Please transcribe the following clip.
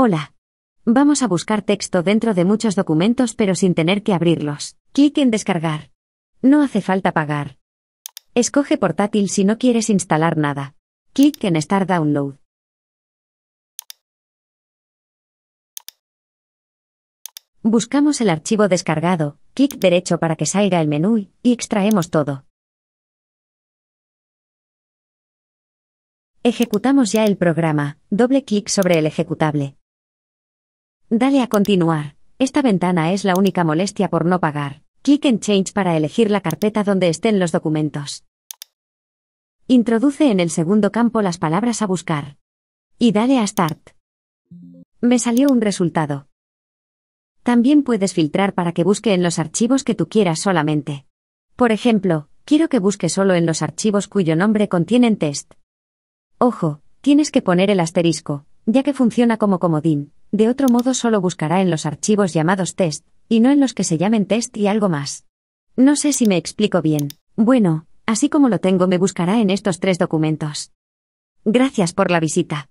Hola. Vamos a buscar texto dentro de muchos documentos pero sin tener que abrirlos. Clic en descargar. No hace falta pagar. Escoge portátil si no quieres instalar nada. Clic en Start Download. Buscamos el archivo descargado, clic derecho para que salga el menú y extraemos todo. Ejecutamos ya el programa, doble clic sobre el ejecutable. Dale a continuar. Esta ventana es la única molestia por no pagar. Clic en Change para elegir la carpeta donde estén los documentos. Introduce en el segundo campo las palabras a buscar. Y dale a Start. Me salió un resultado. También puedes filtrar para que busque en los archivos que tú quieras solamente. Por ejemplo, quiero que busque solo en los archivos cuyo nombre contienen test. Ojo, tienes que poner el asterisco, ya que funciona como comodín, de otro modo solo buscará en los archivos llamados test, y no en los que se llamen test y algo más. No sé si me explico bien. Bueno, así como lo tengo me buscará en estos tres documentos. Gracias por la visita.